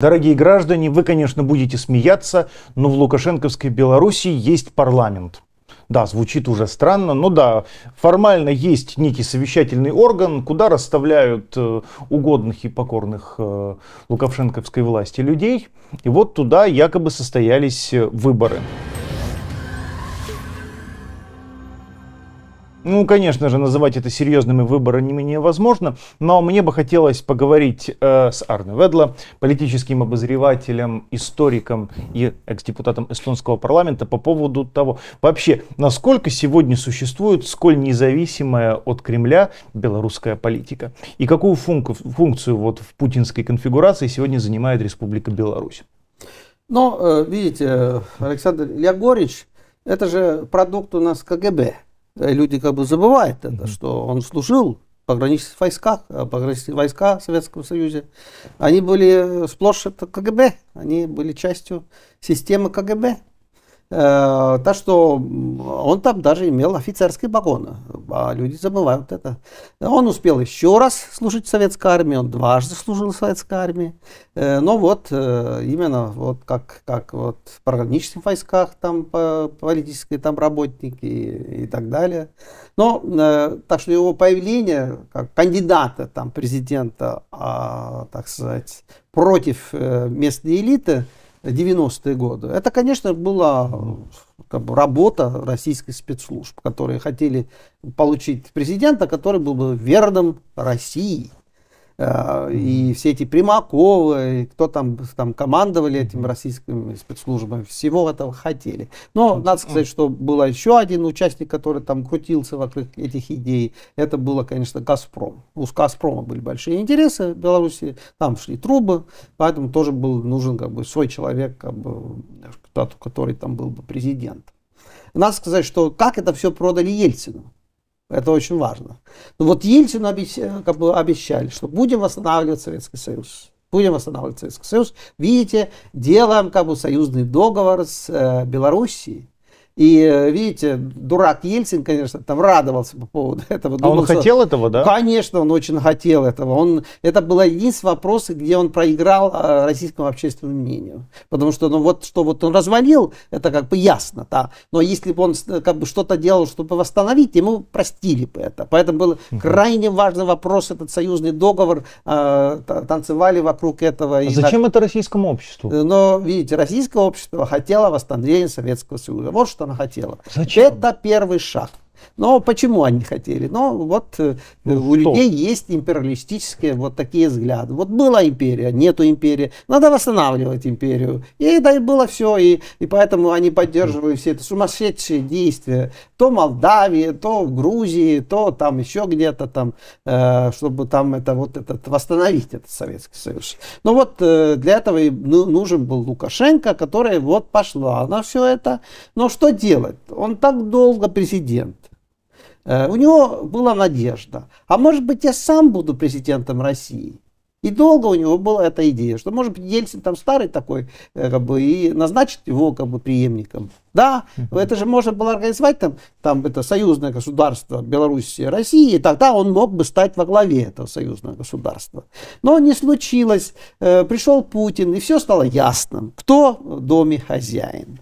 Дорогие граждане, вы, конечно, будете смеяться, но в Лукашенковской Беларуси есть парламент. Да, звучит уже странно, но да, формально есть некий совещательный орган, куда расставляют э, угодных и покорных э, лукашенковской власти людей. И вот туда якобы состоялись э, выборы. Ну, конечно же, называть это серьезными выборами не менее возможно, но мне бы хотелось поговорить э, с Арне Ведло, политическим обозревателем, историком и экс-депутатом эстонского парламента по поводу того, вообще, насколько сегодня существует сколь независимая от Кремля белорусская политика и какую функ- функцию вот в путинской конфигурации сегодня занимает Республика Беларусь. Ну, э, видите, Александр Леогорич, это же продукт у нас КГБ. Э, люди как бы забывают это, что он служил в пограничных войсках, а пограничные войска в Советском Союзе, они были сплошь это КГБ, они были частью системы КГБ. Э, так что он там даже имел офицерские погоны, а люди забывают это. Он успел еще раз служить в советской армии, он дважды служил в советской армии. Э, но вот э, именно вот как, как вот в пограничных войсках там политические там работники и, и так далее. Но так что его появление как кандидата там президента, а, так сказать, против местной элиты – 90-е годы. Это, конечно, была как бы, работа российских спецслужб, которые хотели получить президента, который был бы верным России. Э, и все эти Примаковы, кто там, там командовали этим российскими спецслужбами, всего этого хотели. Но надо сказать, что был еще один участник, который там крутился вокруг этих идей. Это было, конечно, Газпром. У Газпрома были большие интересы в Беларуси, там шли трубы, поэтому тоже был нужен как бы свой человек, как бы, который там был бы президент. Надо сказать, что как это все продали Ельцину. Это очень важно. Но вот Ельцину обещали, как бы обещали, что будем восстанавливать Советский Союз. Будем восстанавливать Советский Союз. Видите, делаем как бы союзный договор с э, Белоруссией. И э, видите, дурак Ельцин, конечно, там радовался по поводу этого. А Думал, он хотел этого, да? Конечно, он очень хотел этого. Он, это было единственный вопрос, где он проиграл э, российскому общественному мнению. Потому что ну, вот, что вот он развалил, это как бы ясно. Да? Но если бы он э, как бы что-то делал, чтобы восстановить, ему простили бы это. Поэтому был крайне важный вопрос, этот союзный договор. Э, танцевали вокруг этого. А зачем на... это российскому обществу? Но, видите, российское общество хотело восстановления Советского Союза. Вот что она хотела. Зачем? Это первый шаг. Но почему они хотели? Ну, вот э, ну, у что? людей есть империалистические вот такие взгляды. Вот была империя, нету империи, надо восстанавливать империю. И да, и было все, и, и поэтому они поддерживали все это сумасшедшие действия. То Молдавии, то в Грузии, то там еще где-то там, э, чтобы там это вот этот восстановить этот Советский Союз. Но вот э, для этого и ну, нужен был Лукашенко, который вот пошла на все это. Но что делать? Он так долго президент. Э, у него была надежда. А может быть, я сам буду президентом России. И долго у него была эта идея, что может быть Ельцин там старый такой, э, как бы, и назначить его как бы преемником. Да, это же можно было организовать там, там это союзное государство Белоруссии, России, и тогда он мог бы стать во главе этого союзного государства. Но не случилось, э, пришел Путин, и все стало ясным, кто в доме хозяин.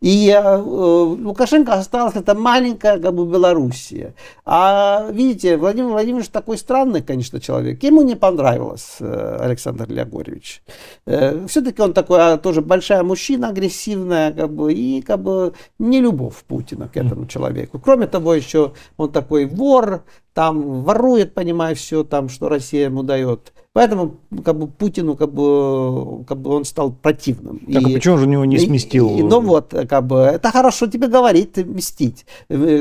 И э, Лукашенко осталась это маленькая как бы Белоруссия. А видите, Владимир Владимирович такой странный, конечно, человек. Ему не понравилось э, Александр Леогорьевич. Э, все-таки он такой а, тоже большая мужчина, агрессивная, как бы, и как бы не любовь Путина к этому человеку. Кроме того, еще он такой вор, там ворует, понимая все, там, что Россия ему дает. Поэтому как бы, Путину как бы, как бы он стал противным. Так а и, а почему же у него не сместил? И, и, ну вот, как бы, это хорошо тебе говорить, мстить,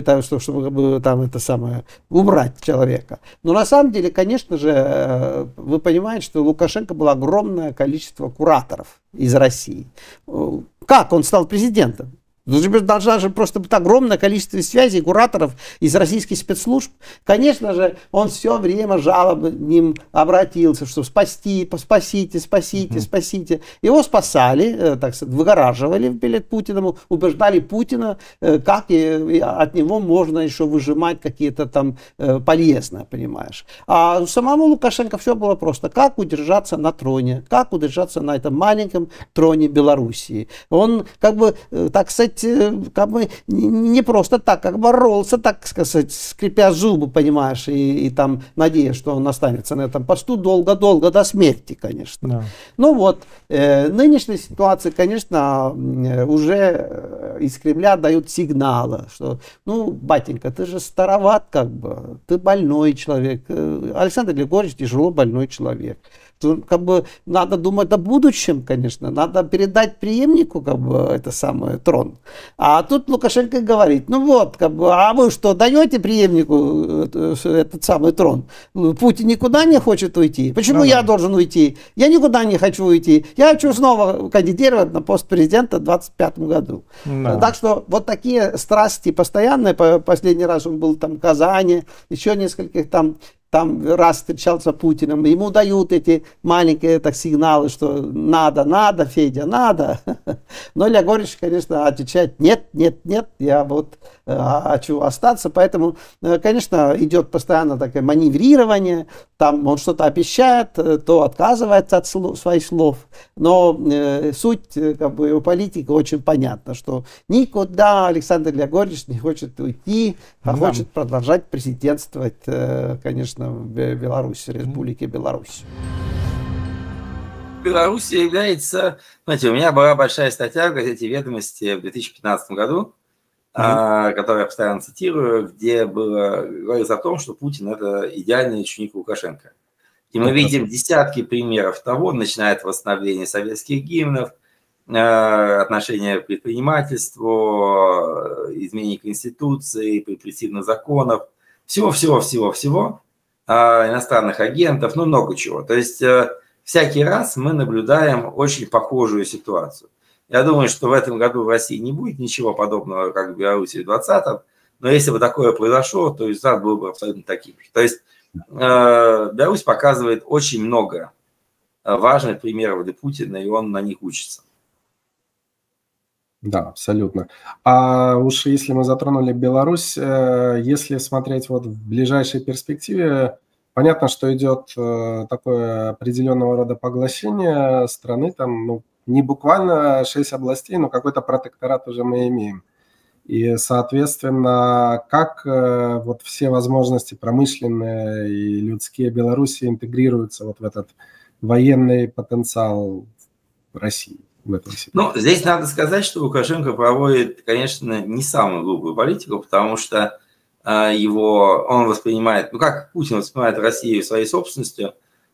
там, чтобы, чтобы как бы, там это самое, убрать человека. Но на самом деле, конечно же, э, вы понимаете, что у Лукашенко было огромное количество кураторов из России. Как он стал президентом? Должна же просто быть огромное количество связей, кураторов из российских спецслужб. Конечно же, он все время жалобы ним обратился, что спасти, спасите, спасите, спасите. Его спасали, э, так сказать, выгораживали перед Путиным, убеждали Путина, э, как от него можно еще выжимать какие-то там э, полезное, понимаешь. А самому Лукашенко все было просто. Как удержаться на троне, как удержаться на этом маленьком троне Белоруссии. Он как бы, так сказать, как бы не просто так, как боролся, так сказать, скрипя зубы, понимаешь, и, и там надеясь, что он останется на этом посту долго-долго до смерти, конечно. Да. Ну вот, э, нынешняя ситуация, конечно, уже э, из Кремля дают сигналы, что, ну, батенька, ты же староват как бы, ты больной человек. Э, Александр Григорьевич тяжело больной человек то как бы надо думать о будущем, конечно, надо передать преемнику как бы это самое трон. А тут Лукашенко говорит, ну вот, как бы, а вы что, даете преемнику этот самый трон? Путин никуда не хочет уйти. Почему ну, я да. должен уйти? Я никуда не хочу уйти. Я хочу снова кандидировать на пост президента в 2025 году. Да. Так что вот такие страсти постоянные. Последний раз он был там в Казани, еще нескольких там там раз встречался с Путиным, ему дают эти маленькие так, сигналы, что надо, надо, Федя, надо. Но Лягорич, конечно, отвечает, нет, нет, нет, я вот э, хочу остаться. Поэтому, э, конечно, идет постоянно такое маневрирование, там он что-то обещает, э, то отказывается от слов, своих слов. Но э, суть как бы, его политики очень понятна, что никуда Александр Лягорич не хочет уйти, а да. хочет продолжать президентствовать, э, конечно, конечно, в Беларуси, Республике Беларусь. Беларусь является... Знаете, у меня была большая статья в газете «Ведомости» в 2015 году, mm-hmm. которую я постоянно цитирую, где было говорится о том, что Путин – это идеальный ученик Лукашенко. И мы видим десятки примеров того, начиная от восстановления советских гимнов, а, отношения к предпринимательству, изменения Конституции, репрессивных законов, всего-всего-всего-всего, а, иностранных агентов, ну много чего. То есть э, всякий раз мы наблюдаем очень похожую ситуацию. Я думаю, что в этом году в России не будет ничего подобного, как в Беларуси в 2020, но если бы такое произошло, то результат был бы абсолютно таким. То есть э, Беларусь показывает очень много э, важных примеров для Путина, и он на них учится. Да, абсолютно. А уж если мы затронули Беларусь, э, если смотреть вот в ближайшей перспективе, понятно, что идет э, такое определенного рода поглощение страны, там, ну, не буквально шесть областей, но какой-то протекторат уже мы имеем. И, соответственно, как э, вот все возможности промышленные и людские Беларуси интегрируются вот в этот военный потенциал России? в этом Ну, здесь надо сказать, что Лукашенко проводит, конечно, не самую глупую политику, потому что э, его, он воспринимает, ну как Путин воспринимает Россию своей собственностью,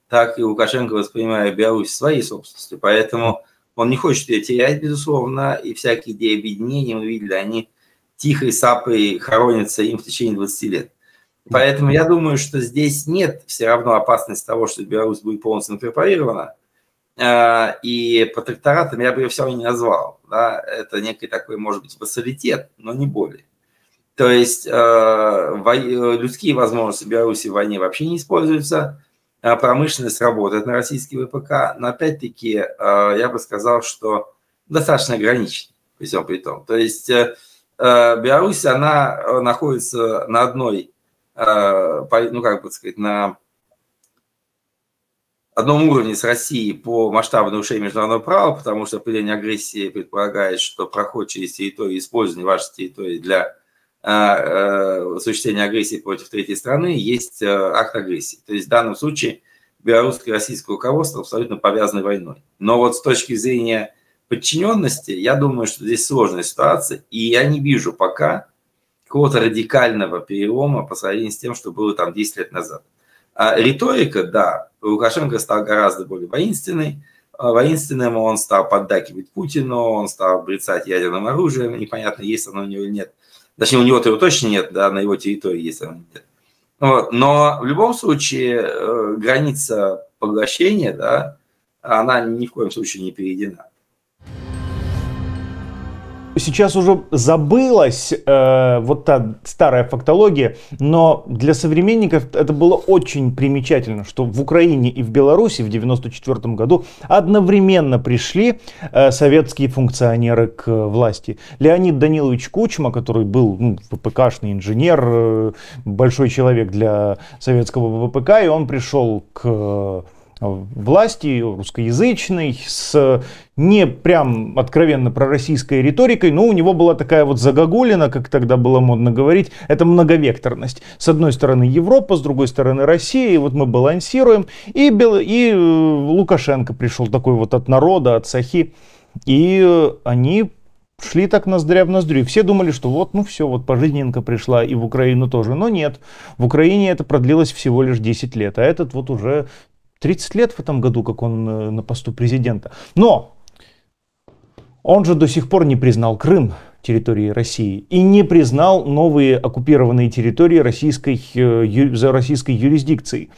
так и Лукашенко воспринимает Беларусь своей собственностью. Поэтому он не хочет ее терять, безусловно, и всякие идеи объединения, мы видели, они тихой сапой хоронятся им в течение 20 лет. Поэтому я думаю, что здесь нет все равно опасности того, что Беларусь будет полностью инкорпорирована. Э, и протекторатом я бы ее все равно не назвал. Да? Это некий такой, может быть, вассалитет, но не более. То есть э, людские возможности Беларуси в войне вообще не используются, а промышленность работает на российский ВПК, но опять-таки э, я бы сказал, что достаточно ограничен, при всем при том. То есть Беларусь, она находится на одной, ну как бы сказать, на одном уровне с Россией по масштабу нарушения международного права, потому что определение агрессии предполагает, что проход через территорию, использование вашей территории для а, э, осуществления агрессии против третьей страны есть э, акт агрессии. То есть в данном случае белорусское и российское руководство абсолютно повязаны войной. Но вот с точки зрения подчиненности, я думаю, что здесь сложная ситуация, и я не вижу пока какого-то радикального перелома по сравнению с тем, что было там 10 лет назад. А риторика, да, Лукашенко стал гораздо более воинственный, а воинственным, он стал поддакивать Путину, он стал брецать ядерным оружием, непонятно, есть оно у него или нет. Точнее, у него-то его точно нет, да, на его территории есть. Вот. Но в любом случае э, граница поглощения, да, она ни в коем случае не перейдена. Сейчас уже забылась э, вот та старая фактология, но для современников это было очень примечательно, что в Украине и в Беларуси в 1994 году одновременно пришли э, советские функционеры к власти. Леонид Данилович Кучма, который был ну, ВПКшный инженер, э, большой человек для советского ВПК, и он пришел к власти русскоязычной, с не прям откровенно пророссийской риторикой, но у него была такая вот загогулина, как тогда было модно говорить, это многовекторность. С одной стороны Европа, с другой стороны Россия, и вот мы балансируем, и, Бел... и э, Лукашенко пришел такой вот от народа, от Сахи, и они шли так ноздря в ноздрю. Все думали, что вот, ну все, вот пожизненка пришла и в Украину тоже. Но нет, в Украине это продлилось всего лишь 10 лет, а этот вот уже 30 лет в этом году, как он э, на посту президента. Но он же до сих пор не признал Крым территорией России и не признал новые оккупированные территории российской, э, за российской юрисдикцией.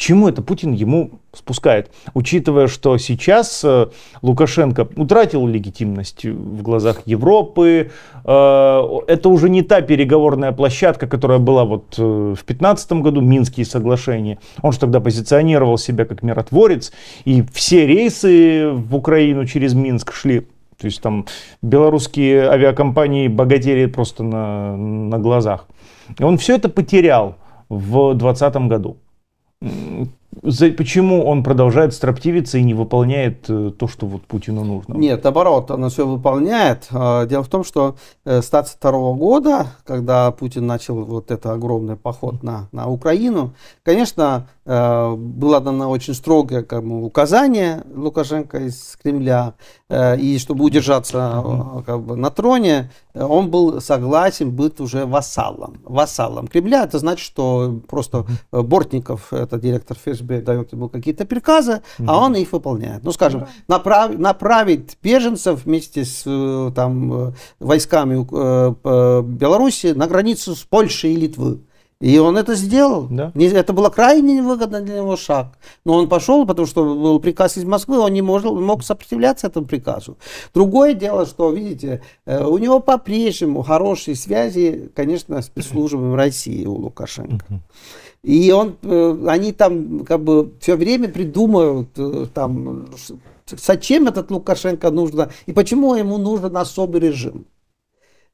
Почему это Путин ему спускает? Учитывая, что сейчас э, Лукашенко утратил легитимность в глазах Европы, э, это уже не та переговорная площадка, которая была вот э, в 2015 году, Минские соглашения. Он же тогда позиционировал себя как миротворец, и все рейсы в Украину через Минск шли то есть там белорусские авиакомпании богатели просто на, на глазах. И он все это потерял в 2020 году почему он продолжает строптивиться и не выполняет э, то, что вот Путину нужно? Нет, наоборот, он все выполняет. А, дело в том, что э, с 22 года, когда Путин начал вот этот огромный поход на, на Украину, конечно, э, было дано очень строгое как бы, указание Лукашенко из Кремля, и чтобы удержаться как бы, на троне, он был согласен быть уже вассалом. Вассалом Кремля, это значит, что просто Бортников, это директор ФСБ, дает ему какие-то приказы, а он их выполняет. Ну, скажем, направ, направить беженцев вместе с э, там, э, войсками э, Беларуси на границу с Польшей и Литвой. И он это сделал. Да. Это было крайне невыгодно для него шаг. Но он пошел, потому что был приказ из Москвы, он не мог, мог сопротивляться этому приказу. Другое дело, что, видите, у него по-прежнему хорошие связи, конечно, с спецслужбами России у Лукашенко. И он, э, они там как бы все время придумывают, э, там, зачем этот Лукашенко нужно и почему ему нужен особый режим.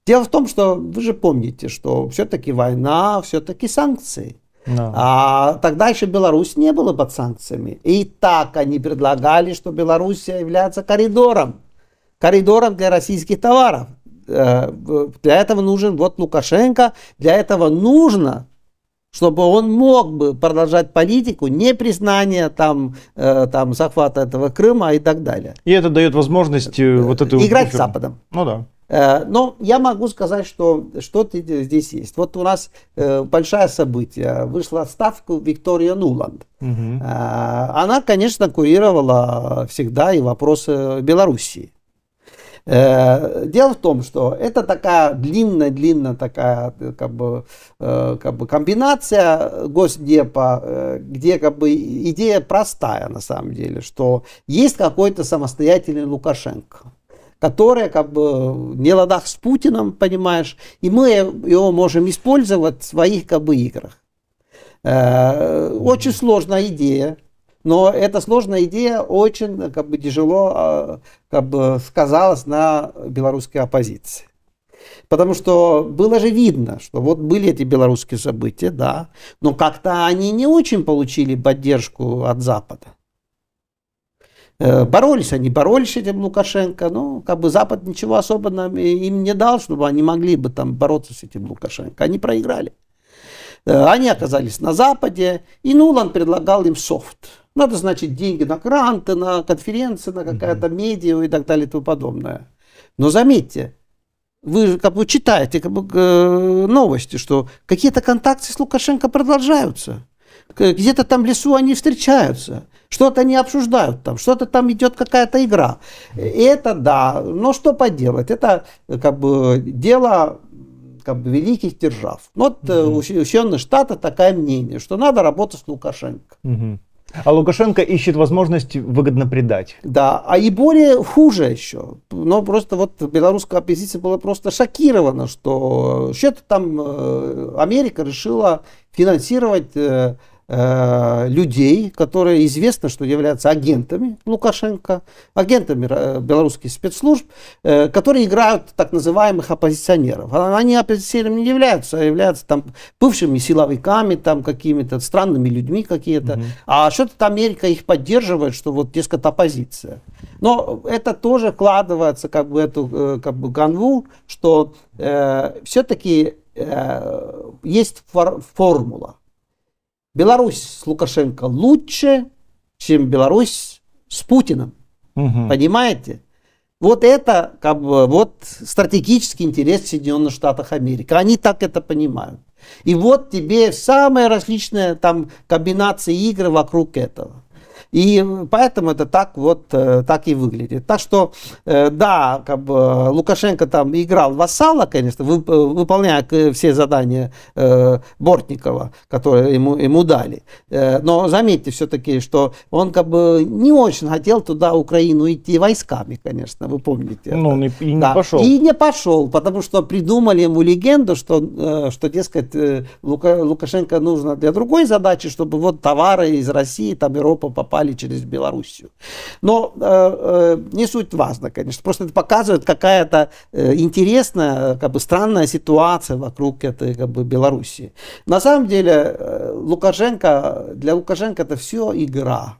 Дело в том, что вы же помните, что все-таки война, все-таки санкции. No. А тогда еще Беларусь не была под санкциями. И так они предлагали, что Беларусь является коридором. Коридором для российских товаров. Э, для этого нужен вот Лукашенко, для этого нужно чтобы он мог бы продолжать политику непризнания там, э, там захвата этого Крыма и так далее. И это дает возможность э, вот эту... Играть с Западом. Ну да. Э, но я могу сказать, что что-то здесь есть. Вот у нас э, большое событие. Вышла отставку Виктория Нуланд. Угу. Она, конечно, курировала всегда и вопросы Белоруссии. Дело в том, что это такая длинная-длинная такая как бы, как бы комбинация Госдепа, где как бы идея простая на самом деле, что есть какой-то самостоятельный Лукашенко который как бы не ладах с Путиным, понимаешь, и мы его можем использовать в своих как бы играх. Очень сложная идея, но эта сложная идея очень как бы, тяжело а, как бы, сказалась на белорусской оппозиции. Потому что было же видно, что вот были эти белорусские события, да, но как-то они не очень получили поддержку от Запада. Э, боролись они, боролись с этим Лукашенко, но как бы Запад ничего особо им не дал, чтобы они могли бы там бороться с этим Лукашенко. Они проиграли. Э, они оказались на Западе, и Нулан предлагал им софт. Надо, значит, деньги на гранты, на конференции, на какая-то медиа и так далее и тому подобное. Но заметьте, вы как бы читаете как бы, э, новости, что какие-то контакты с Лукашенко продолжаются. Где-то там в лесу они встречаются, что-то они обсуждают там, что-то там идет какая-то игра. И это да, но что поделать, это как бы дело как бы великих держав. Вот угу. у Соединенных Штатов такое мнение, что надо работать с Лукашенко. Угу. А Лукашенко ищет возможность выгодно предать. Да, а и более хуже еще. Но просто вот белорусская оппозиция была просто шокирована, что что-то там э, Америка решила финансировать э, людей, которые известно, что являются агентами Лукашенко, агентами э, белорусских спецслужб, э, которые играют так называемых оппозиционеров. А они оппозиционерами не являются, а являются там бывшими силовиками, там какими-то странными людьми какие-то. Угу. А что-то Америка их поддерживает, что вот, дескать, оппозиция. Но это тоже вкладывается как бы эту как бы канву, что э, все-таки э, есть фор формула Беларусь с Лукашенко лучше, чем Беларусь с Путиным. Угу. Понимаете? Вот это как бы вот стратегический интерес Соединенных Штатов Америки. Они так это понимают. И вот тебе самые различные там комбинации игр вокруг этого. И поэтому это так вот э, так и выглядит. Так что, э, да, как бы Лукашенко там играл вассала, конечно, выполняя все задания э, Бортникова, которые ему, ему дали. Но заметьте все-таки, что он как бы не очень хотел туда, Украину, идти войсками, конечно, вы помните. Ну, это. и не да. пошел. И не пошел, потому что придумали ему легенду, что, что дескать, Лука, Лукашенко нужно для другой задачи, чтобы вот товары из России, там Европа попали попали через Белоруссию. Но э, э, не суть важно, конечно. Просто это показывает какая-то э, интересная, как бы странная ситуация вокруг этой как бы, Белоруссии. На самом деле э, Лукашенко, для Лукашенко это все игра.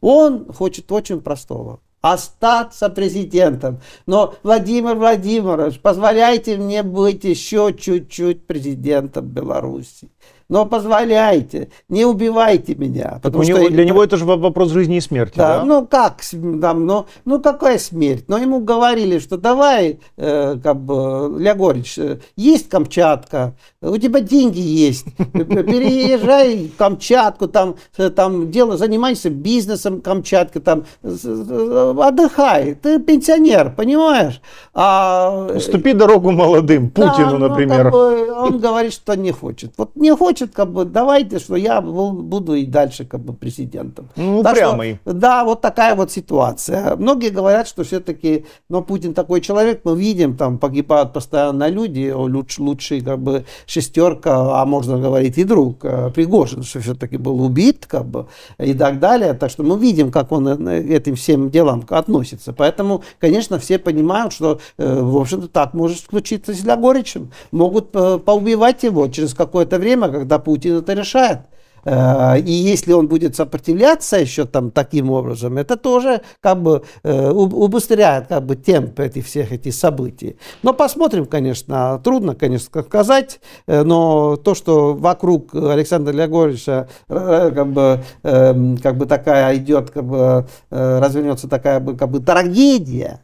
Он хочет очень простого остаться президентом. Но, Владимир Владимирович, позволяйте мне быть еще чуть-чуть президентом Беларуси но позволяйте, не убивайте меня. Потому что него, для него это же вопрос жизни и смерти. Да, да? ну как, там, ну, ну какая смерть? Но ему говорили, что давай, э, как бы, Лягорич, э, есть Камчатка, у тебя деньги есть, переезжай в Камчатку, там, э, там дело, занимайся бизнесом Камчатки, там, отдыхай, ты пенсионер, понимаешь? А... Уступи дорогу молодым, Путину, да, ну, например. Как бы, он говорит, что не хочет. Вот не хочет хочет, как бы, давайте, что я буду и дальше как бы президентом. Ну, так упрямый. Что, да, вот такая вот ситуация. Многие говорят, что все-таки, но Путин такой человек, мы видим, там погибают постоянно люди, луч, лучший как бы шестерка, а можно говорить и друг, э, Пригожин, что все-таки был убит, как бы, и так далее. Так что мы видим, как он э, этим всем делам относится. Поэтому, конечно, все понимают, что, э, в общем-то, так может случиться с Лягоричем. Могут поубивать его через какое-то время, когда когда Путин это решает. Э, и если он будет сопротивляться еще там таким образом, это тоже как бы э, убыстряет как бы темп этих всех этих событий. Но посмотрим, конечно, трудно, конечно, сказать, э, но то, что вокруг Александра Леогоровича как бы, эм, как бы такая идет, как бы развернется такая как бы трагедия,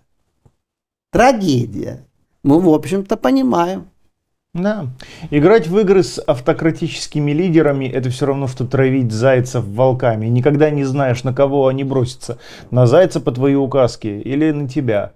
трагедия, мы, в общем-то, понимаем. Да. Играть в игры с автократическими лидерами это все равно, что травить зайцев волками. Никогда не знаешь, на кого они бросятся. На зайца по твоей указке или на тебя.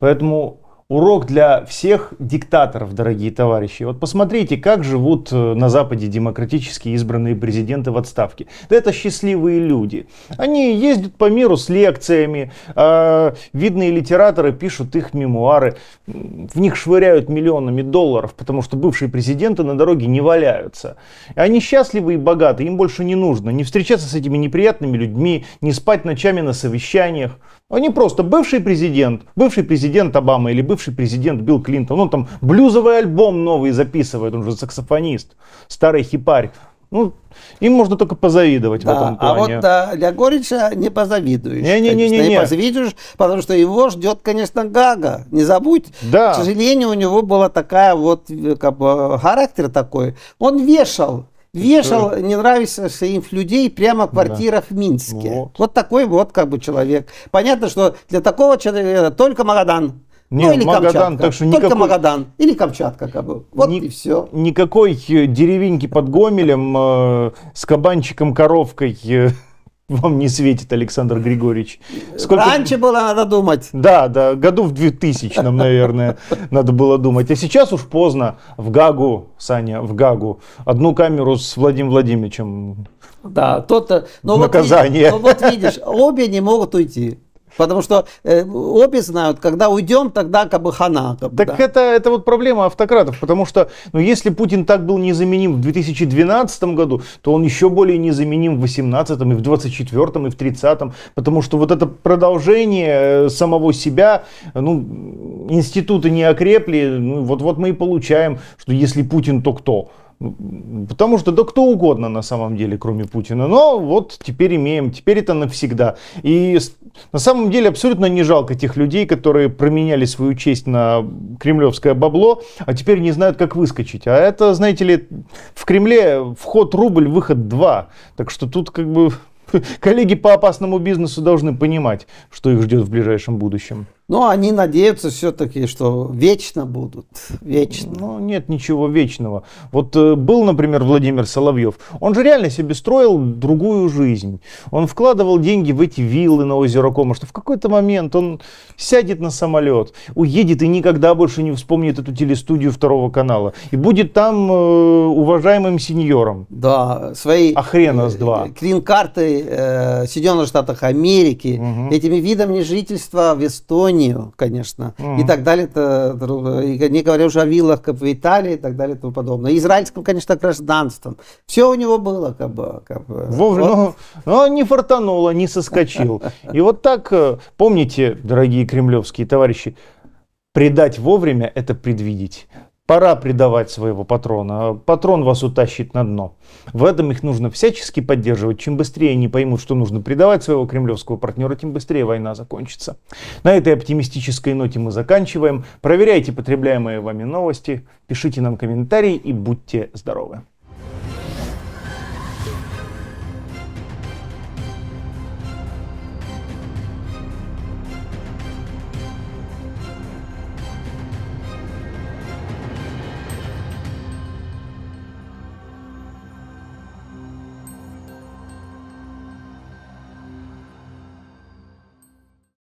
Поэтому урок для всех диктаторов, дорогие товарищи. Вот посмотрите, как живут э, на Западе демократически избранные президенты в отставке. Да это счастливые люди. Они ездят по миру с лекциями, э, видные литераторы пишут их мемуары, в них швыряют миллионами долларов, потому что бывшие президенты на дороге не валяются. Они счастливы и богаты, им больше не нужно не встречаться с этими неприятными людьми, не спать ночами на совещаниях. Они просто бывший президент, бывший президент Обама или бывший президент Билл Клинтон. Он там блюзовый альбом новый записывает, он же саксофонист, старый хипарь. Ну, им можно только позавидовать да, в этом плане. А вот да, для Горича не позавидуешь. Не, не, не, не, не. не позавидуешь, потому что его ждет, конечно, Гага. Не забудь. Да. К сожалению, у него была такая вот как бы характер такой. Он вешал вешал не нравящихся им людей прямо в квартирах да. в Минске. Вот. вот такой вот как бы человек. Понятно, что для такого человека только Магадан. Нет, ну, или Магадан, Камчатка. так что никакой... Только Магадан или Камчатка, как бы. Вот Ни... и все. Никакой э, деревеньки под Гомелем э, с кабанчиком, коровкой. Э, вам не светит, Александр Григорьевич? Сколько... Раньше было надо думать. Да, да, году в 2000 нам, наверное, надо было думать. А сейчас уж поздно. В Гагу, Саня, в Гагу. Одну камеру с Владимиром Владимировичем. Да, тот-то... Но Наказание. Вот, вот видишь, обе не могут уйти. Потому что э, обе знают, когда уйдем, тогда как бы хана. Как так да. это, это вот проблема автократов, потому что ну, если Путин так был незаменим в 2012 году, то он еще более незаменим в 2018, и в 2024, и в 30, потому что вот это продолжение э, самого себя, ну, институты не окрепли, ну, вот, вот мы и получаем, что если Путин, то кто? Потому что да кто угодно на самом деле, кроме Путина. Но вот теперь имеем, теперь это навсегда. И на самом деле абсолютно не жалко тех людей, которые променяли свою честь на кремлевское бабло, а теперь не знают, как выскочить. А это, знаете ли, в Кремле вход рубль, выход два. Так что тут как бы коллеги по опасному бизнесу должны понимать, что их ждет в ближайшем будущем. Но они надеются все-таки, что вечно будут. Вечно. Ну, нет ничего вечного. Вот э, был, например, Владимир Соловьев. Он же реально себе строил другую жизнь. Он вкладывал деньги в эти виллы на озеро Кома, что в какой-то момент он сядет на самолет, уедет и никогда больше не вспомнит эту телестудию второго канала. И будет там э, уважаемым сеньором. Да, свои... А хрена с два. Клин-карты э, Соединенных Штатах Америки, угу. этими видами жительства в Эстонии, Германию, конечно, mm и так далее, -то, и не говоря уже о виллах, как в Италии и так далее и тому подобное. Израильском, конечно, гражданством. Все у него было, как бы. Как бы. Вовремя, вот. но, но не фартануло, не соскочил. И вот так, э, помните, дорогие кремлевские товарищи, предать вовремя – это предвидеть. Пора предавать своего патрона. Патрон вас утащит на дно. В этом их нужно всячески поддерживать. Чем быстрее они поймут, что нужно предавать своего кремлевского партнера, тем быстрее война закончится. На этой оптимистической ноте мы заканчиваем. Проверяйте потребляемые вами новости, пишите нам комментарии и будьте здоровы.